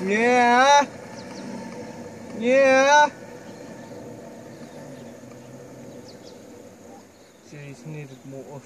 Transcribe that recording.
Yeah. Yeah. So needed more.